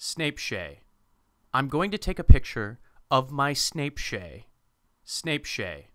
Snape Shay. I'm going to take a picture of my Snape Shay. Snape Shay.